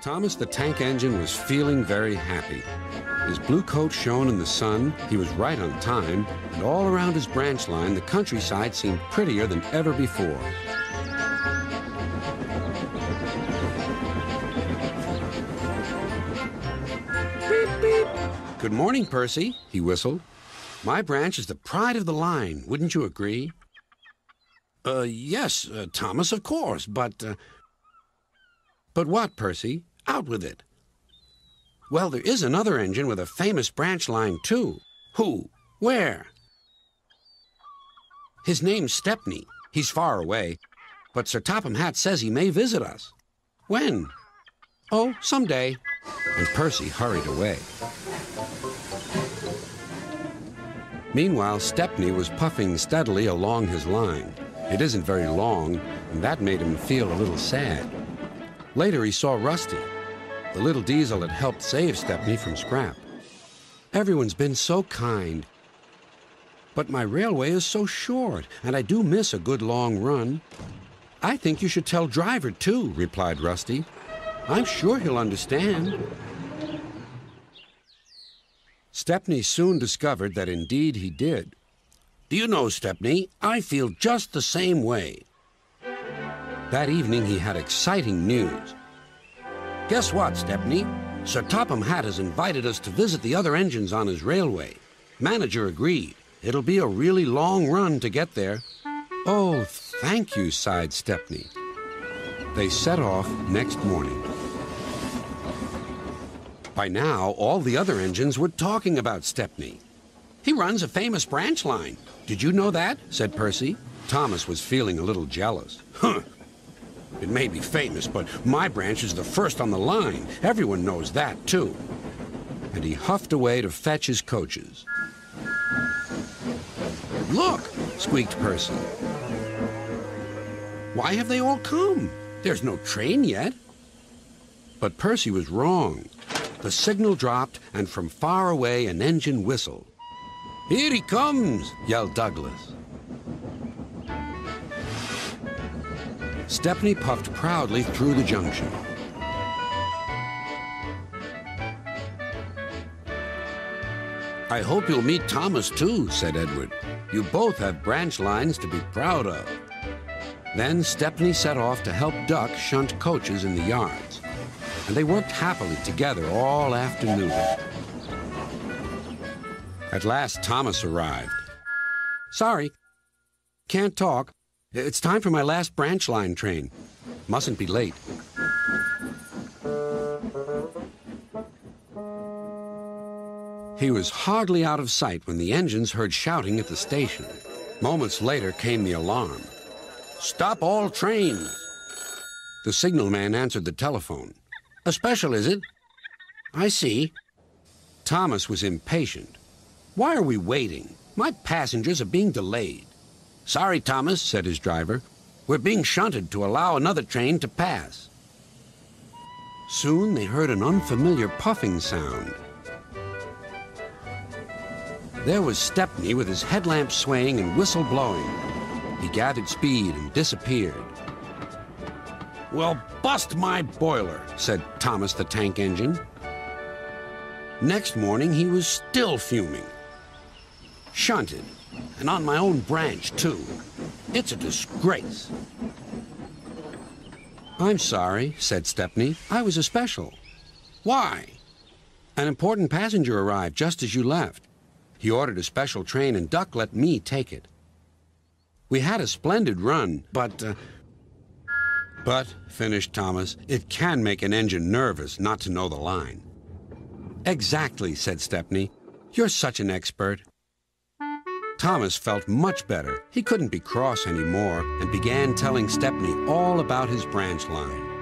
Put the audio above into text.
Thomas the Tank Engine was feeling very happy. His blue coat shone in the sun, he was right on time, and all around his branch line, the countryside seemed prettier than ever before. Beep, beep. Good morning, Percy, he whistled. My branch is the pride of the line, wouldn't you agree? Uh, yes, uh, Thomas, of course, but. Uh... But what, Percy? Out with it. Well, there is another engine with a famous branch line, too. Who? Where? His name's Stepney. He's far away. But Sir Topham Hatt says he may visit us. When? Oh, someday. And Percy hurried away. Meanwhile, Stepney was puffing steadily along his line. It isn't very long, and that made him feel a little sad. Later, he saw Rusty. The little diesel had helped save Stepney from scrap. Everyone's been so kind. But my railway is so short, and I do miss a good long run. I think you should tell Driver, too, replied Rusty. I'm sure he'll understand. Stepney soon discovered that indeed he did. Do you know, Stepney, I feel just the same way. That evening he had exciting news. Guess what, Stepney? Sir Topham Hatt has invited us to visit the other engines on his railway. Manager agreed. It'll be a really long run to get there. Oh, thank you, sighed Stepney. They set off next morning. By now, all the other engines were talking about Stepney. He runs a famous branch line. Did you know that? said Percy. Thomas was feeling a little jealous. Huh, it may be famous, but my branch is the first on the line. Everyone knows that, too. And he huffed away to fetch his coaches. Look, squeaked Percy. Why have they all come? There's no train yet. But Percy was wrong. The signal dropped, and from far away an engine whistled. Here he comes, yelled Douglas. Stepney puffed proudly through the junction. I hope you'll meet Thomas, too, said Edward. You both have branch lines to be proud of. Then Stepney set off to help Duck shunt coaches in the yards. And they worked happily together all afternoon. At last, Thomas arrived. Sorry, can't talk. It's time for my last branch line train. Mustn't be late. He was hardly out of sight when the engines heard shouting at the station. Moments later came the alarm. Stop all trains! The signalman answered the telephone. A special, is it? I see. Thomas was impatient. Why are we waiting? My passengers are being delayed. Sorry, Thomas, said his driver. We're being shunted to allow another train to pass. Soon they heard an unfamiliar puffing sound. There was Stepney with his headlamp swaying and whistle blowing. He gathered speed and disappeared. Well, bust my boiler, said Thomas the tank engine. Next morning, he was still fuming. Shunted, and on my own branch, too. It's a disgrace. I'm sorry, said Stepney. I was a special. Why? An important passenger arrived just as you left. He ordered a special train, and Duck let me take it. We had a splendid run, but... Uh, but, finished Thomas, it can make an engine nervous not to know the line. Exactly, said Stepney. You're such an expert. Thomas felt much better. He couldn't be cross anymore and began telling Stepney all about his branch line.